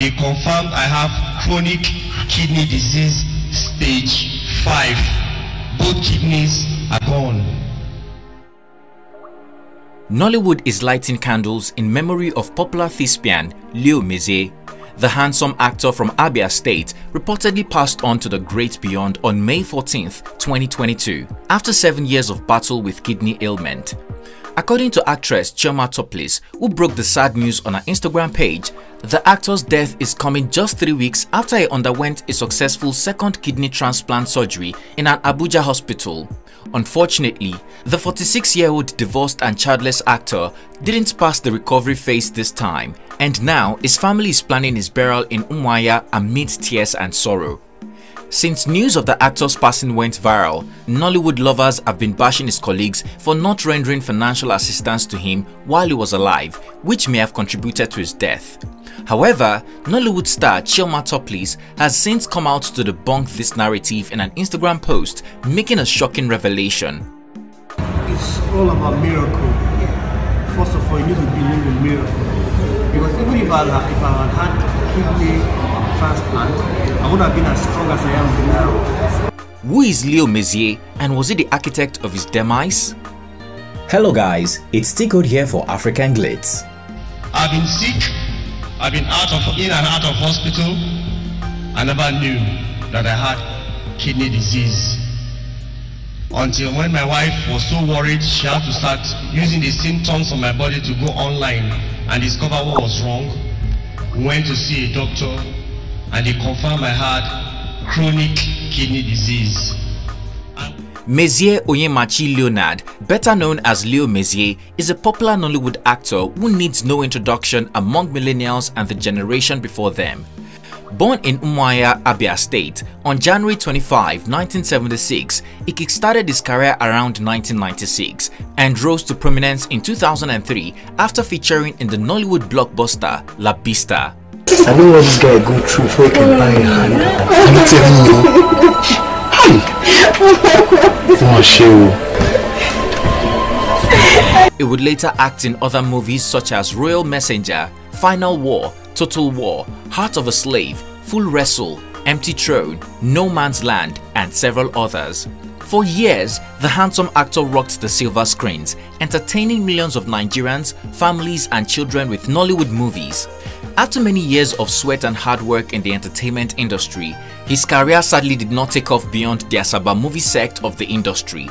They confirmed I have chronic kidney disease stage 5. Both kidneys are gone. Nollywood is lighting candles in memory of popular thespian Leo Mezie. The handsome actor from Abia State reportedly passed on to the great beyond on May 14, 2022, after seven years of battle with kidney ailment. According to actress Chioma Toplis, who broke the sad news on her Instagram page, the actor's death is coming just three weeks after he underwent a successful second kidney transplant surgery in an Abuja hospital. Unfortunately, the 46-year-old divorced and childless actor didn't pass the recovery phase this time, and now his family is planning his burial in Umuahia amid tears and sorrow. Since news of the actor's passing went viral, Nollywood lovers have been bashing his colleagues for not rendering financial assistance to him while he was alive, which may have contributed to his death. However, Nollywood star Chioma Toplis has since come out to debunk this narrative in an Instagram post, making a shocking revelation. It's all about miracle. First of all, you need to believe in miracle. Because even if I, if I had had kidney transplant, I would have been as strong as I am now. Who is Leo Mezie and was he the architect of his demise? Hello guys, it's T-Code here for African Glitz. I've been sick. I've been out of in and out of hospital. I never knew that I had kidney disease. Until when my wife was so worried, she had to start using the symptoms of my body to go online and discover what was wrong. We went to see a doctor and they confirmed I had chronic kidney disease. Mezie Onyemachi Leonard, better known as Leo Mezie, is a popular Nollywood actor who needs no introduction among millennials and the generation before them. Born in Umuahia, Abia State, on January 25, 1976, he kickstarted his career around 1996 and rose to prominence in 2003 after featuring in the Nollywood blockbuster La Vista. I know what this guy go through before he can buy a hand. I'm telling you. Oh, shit. Would later act in other movies such as Royal Messenger, Final War, Total War, Heart of a Slave, Full Wrestle, Empty Throne, No Man's Land, and several others. For years, the handsome actor rocked the silver screens, entertaining millions of Nigerians, families, and children with Nollywood movies. After many years of sweat and hard work in the entertainment industry, his career sadly did not take off beyond the Asaba movie sect of the industry.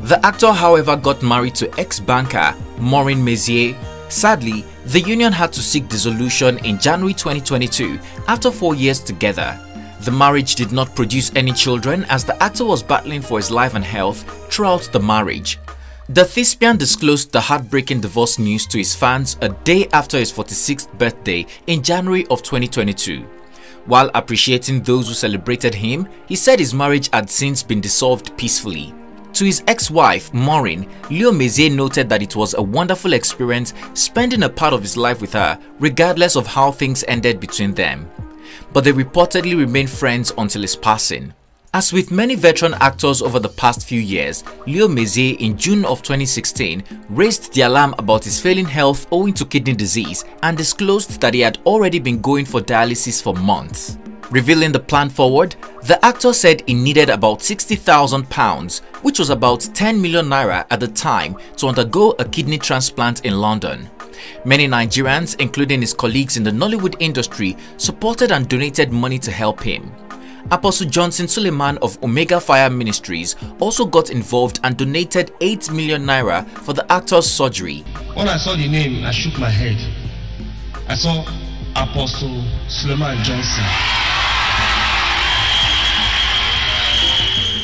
The actor however got married to ex-banker Maureen Mezie. Sadly, the union had to seek dissolution in January 2022 after four years together. The marriage did not produce any children as the actor was battling for his life and health throughout the marriage. The thespian disclosed the heartbreaking divorce news to his fans a day after his 46th birthday in January of 2022. While appreciating those who celebrated him, he said his marriage had since been dissolved peacefully. To his ex-wife, Maureen, Leo Mezie noted that it was a wonderful experience spending a part of his life with her, regardless of how things ended between them. But they reportedly remained friends until his passing. As with many veteran actors over the past few years, Leo Mezie in June of 2016 raised the alarm about his failing health owing to kidney disease and disclosed that he had already been going for dialysis for months. Revealing the plan forward, the actor said he needed about 60,000 pounds, which was about 10 million naira at the time, to undergo a kidney transplant in London. Many Nigerians, including his colleagues in the Nollywood industry, supported and donated money to help him. Apostle Johnson Suleman of Omega Fire Ministries also got involved and donated 8 million naira for the actor's surgery. When I saw the name, I shook my head. I saw Apostle Suleman Johnson.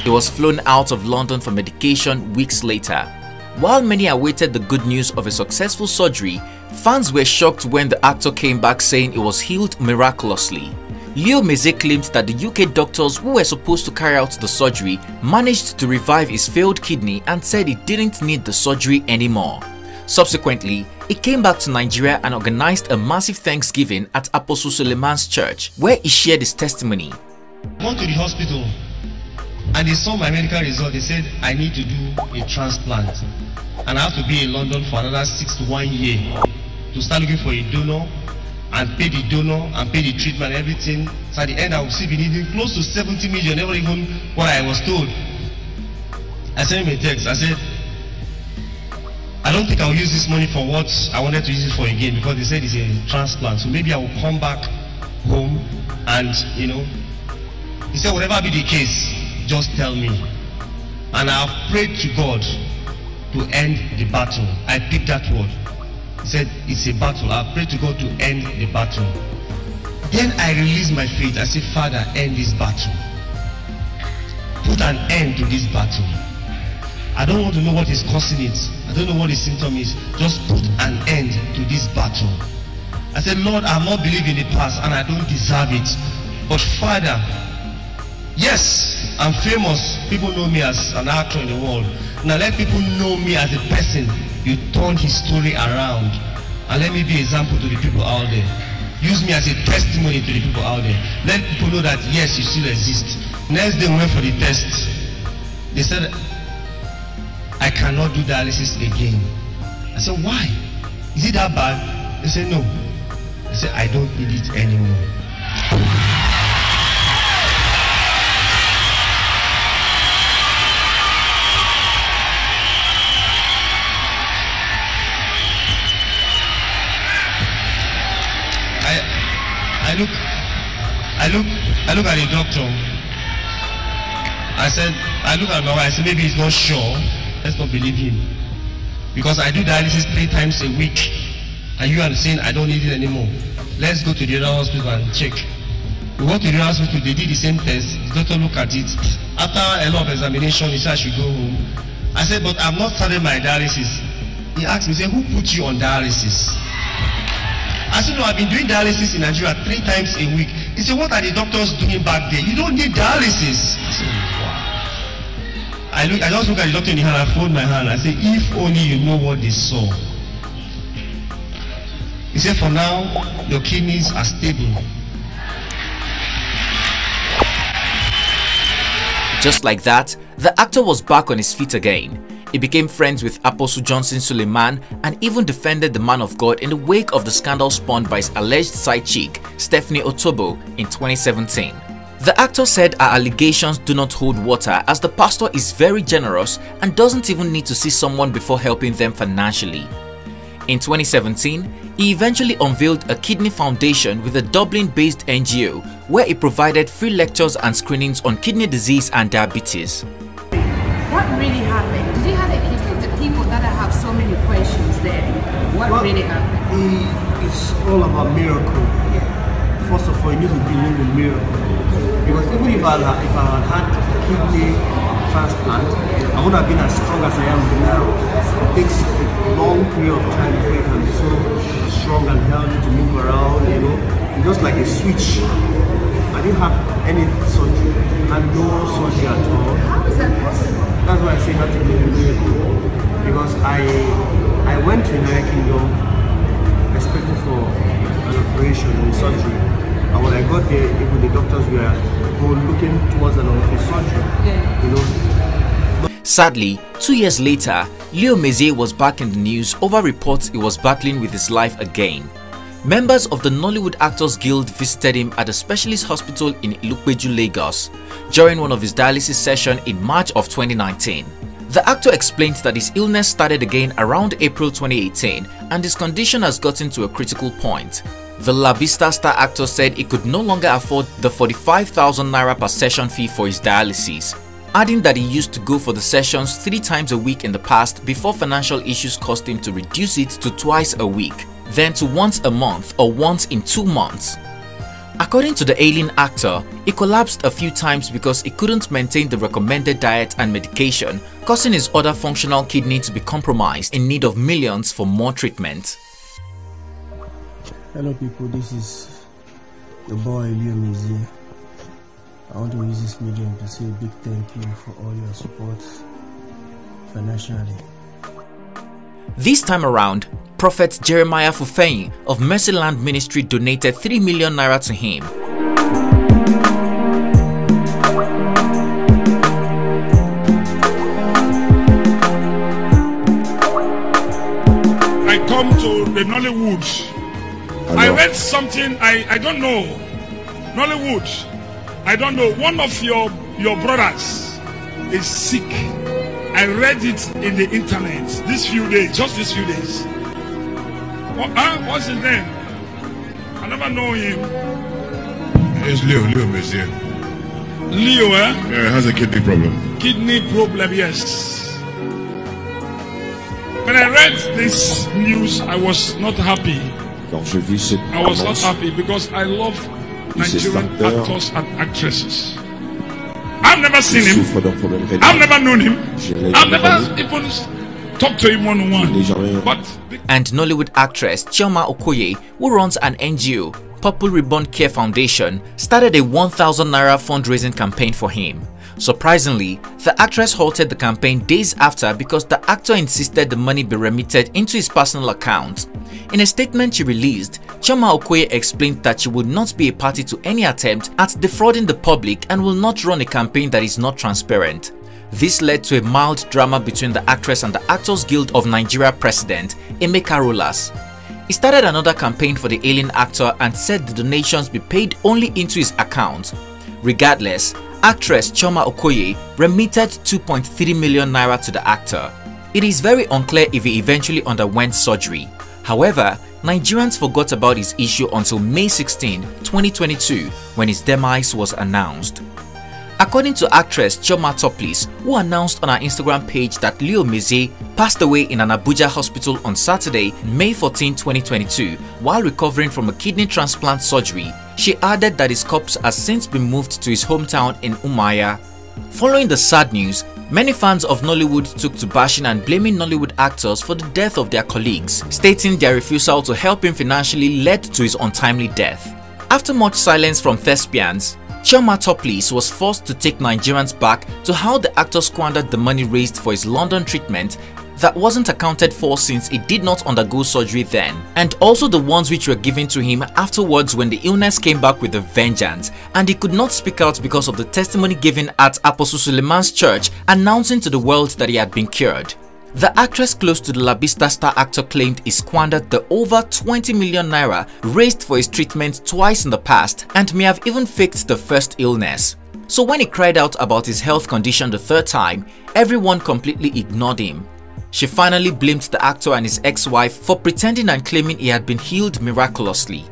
He was flown out of London for medication weeks later. While many awaited the good news of a successful surgery, fans were shocked when the actor came back saying he was healed miraculously. Leo Mezie claimed that the UK doctors who were supposed to carry out the surgery managed to revive his failed kidney and said he didn't need the surgery anymore. Subsequently, he came back to Nigeria and organized a massive thanksgiving at Apostle Suleman's church where he shared his testimony. I went to the hospital and they saw my medical result. They said I need to do a transplant and I have to be in London for another six to one year to start looking for a donor and pay the donor and pay the treatment and everything. So at the end, I will still be needing close to 70 million, never even what I was told. I sent him a text. I said, I don't think I'll use this money for what I wanted to use it for again because they said it's a transplant. So maybe I will come back home and, you know, he said, whatever be the case, just tell me. And I've prayed to God to end the battle. I picked that word. Said, It's a battle. I pray to God to end the battle. Then I released my faith. I said, Father, end this battle. Put an end to this battle. I don't want to know what is causing it. I don't know what the symptom is. Just put an end to this battle. I said, Lord, I'm not believing the past and I don't deserve it. But Father, yes, I'm famous. People know me as an actor in the world. Now let people know me as a person. You turn his story around. And let me be example to the people out there. Use me as a testimony to the people out there. Let people know that yes you still exist. Next day we went for the test. They said i cannot do dialysis again. I said why? Is it that bad? They said no. They said i don't need it anymore I look, I look, I look at the doctor. I said, I look at my wife. I said, maybe he's not sure. Let's not believe him, because I do dialysis three times a week, and you are saying I don't need it anymore. Let's go to the other hospital and check. We went to the hospital. They did the same test. The doctor looked at it. After a lot of examination, he said I should go home. I said, but I've not started my dialysis. He asked me, he said, who put you on dialysis? I said, no, I've been doing dialysis in Nigeria three times a week. He said, what are the doctors doing back there? You don't need dialysis. I said, wow. I, look, I just look at the doctor in the hand, I fold my hand. I say, if only you know what they saw. He said, for now, your kidneys are stable. Just like that, the actor was back on his feet again. He became friends with Apostle Johnson Suleman and even defended the man of God in the wake of the scandal spawned by his alleged side chick, Stephanie Otobo, in 2017. The actor said our allegations do not hold water as the pastor is very generous and doesn't even need to see someone before helping them financially. In 2017, he eventually unveiled a kidney foundation with a Dublin-based NGO where he provided free lectures and screenings on kidney disease and diabetes. What really happened? What Well, really happened? it- It's all about miracle. First of all, you need to believe in miracle. Because even if I, had- if I had kidney transplant, I would have been as strong as I am now. It takes a long period of time before you can be so strong and healthy to move around, you know. It's just like a switch. I didn't have any surgery, and no surgery at all. How is that possible? That's why I say that to miracle. Because I I went to United Kingdom expecting for an operation and surgery. And when I got there, even the doctors were were looking towards an a surgery. You know, Sadly, two years later, Leo Mezie was back in the news over reports he was battling with his life again. Members of the Nollywood Actors Guild visited him at a specialist hospital in Ilupeju, Lagos during one of his dialysis sessions in March of 2019. The actor explained that his illness started again around April 2018 and his condition has gotten to a critical point. The La Vista star actor said he could no longer afford the 45,000 naira per session fee for his dialysis, adding that he used to go for the sessions three times a week in the past before financial issues caused him to reduce it to twice a week, then to once a month or once in two months. According to the alien actor, he collapsed a few times because he couldn't maintain the recommended diet and medication, causing his other functional kidney to be compromised in need of millions for more treatment. Hello people, this is your boy Leo Mezie. I want to use this medium to say a big thank you for all your support financially. This time around, Prophet Jeremiah Fufeyin of Mercyland Ministry donated 3 million naira to him. I come to the Nollywood I read something I, I don't know. Nollywood. I don't know. One of your your brothers is sick. I read it in the internet these few days, just these few days. What, huh? What's his name? I never know him. It's Leo, Leo Mezie. Leo, eh? Yeah, has a kidney problem. Kidney problem, yes. When I read this news, I was not happy. Quand je vis cette I was not happy because I love This is Nigerian actors and actresses. I've never seen him. souffre d'un problème I've never known him. I've never even talked to him one on one. But and Nollywood actress Chioma Okoye, who runs an NGO, Purple Ribbon Care Foundation, started a 1000 naira fundraising campaign for him. Surprisingly, the actress halted the campaign days after because the actor insisted the money be remitted into his personal account. In a statement she released, Chioma Okoye explained that she would not be a party to any attempt at defrauding the public and will not run a campaign that is not transparent. This led to a mild drama between the actress and the Actors Guild of Nigeria president, Emeka Rollas. He started another campaign for the alien actor and said the donations be paid only into his account. Regardless, actress Chioma Okoye remitted 2.3 million naira to the actor. It is very unclear if he eventually underwent surgery. However, Nigerians forgot about his issue until May 16, 2022 when his demise was announced. According to actress Chioma Toplis, who announced on her Instagram page that Leo Mezie passed away in an Abuja hospital on Saturday, May 14, 2022, while recovering from a kidney transplant surgery, she added that his corpse has since been moved to his hometown in Umuahia. Following the sad news, many fans of Nollywood took to bashing and blaming Nollywood actors for the death of their colleagues, stating their refusal to help him financially led to his untimely death. After much silence from thespians, Chioma Toplis was forced to take Nigerians back to how the actor squandered the money raised for his London treatment that wasn't accounted for since he did not undergo surgery then, and also the ones which were given to him afterwards when the illness came back with a vengeance and he could not speak out because of the testimony given at Apostle Suleman's church announcing to the world that he had been cured. The actress close to the La Vista star actor claimed he squandered the over 20 million naira raised for his treatment twice in the past and may have even faked the first illness. So when he cried out about his health condition the third time, everyone completely ignored him. She finally blamed the actor and his ex-wife for pretending and claiming he had been healed miraculously.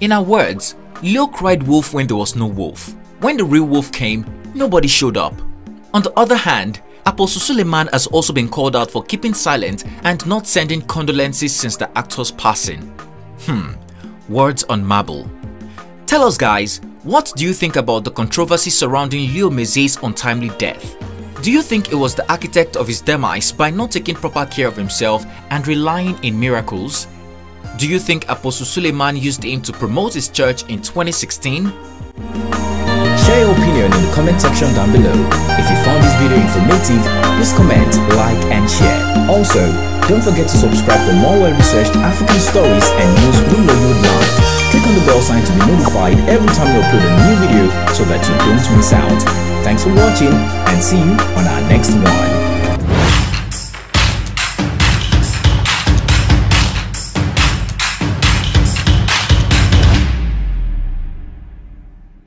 In her words, Leo cried wolf when there was no wolf. When the real wolf came, nobody showed up. On the other hand, Apostle Suleman has also been called out for keeping silent and not sending condolences since the actor's passing. Hmm, words on marble. Tell us guys, what do you think about the controversy surrounding Leo Mezie's untimely death? Do you think it was the architect of his demise by not taking proper care of himself and relying in miracles? Do you think Apostle Suleman used him to promote his church in 2016? Share your opinion in the comment section down below. If you found this video informative, please comment, like and share. Also, don't forget to subscribe for more well-researched African stories and news we know you would love. Click on the bell sign to be notified every time we upload a new video so that you don't miss out. Thanks for watching and see you on our next one.